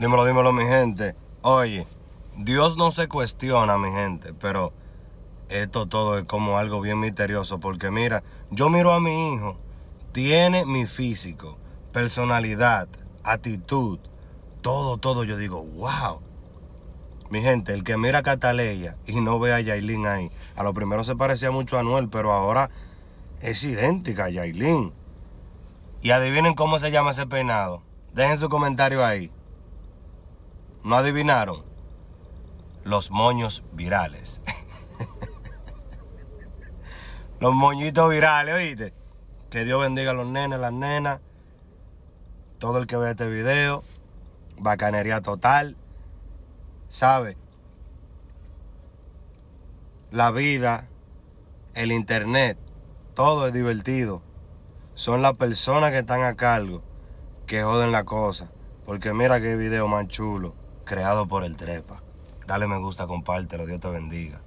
Dímelo, dímelo, mi gente. Oye, Dios no se cuestiona, mi gente, pero esto todo es como algo bien misterioso, porque mira, yo miro a mi hijo, tiene mi físico, personalidad, actitud, todo, todo, yo digo, wow. Mi gente, el que mira a Cataleya y no ve a Yailin ahí, a lo primero se parecía mucho a Anuel, pero ahora es idéntica a Yailin. Y adivinen cómo se llama ese peinado. Dejen su comentario ahí. ¿No adivinaron? Los moños virales. los moñitos virales, oíste. Que Dios bendiga a los nenes, las nenas. Todo el que ve este video. Bacanería total. ¿Sabe? La vida, el internet, todo es divertido. Son las personas que están a cargo que joden la cosa. Porque mira qué video más chulo creado por el Trepa. Dale me gusta, compártelo, Dios te bendiga.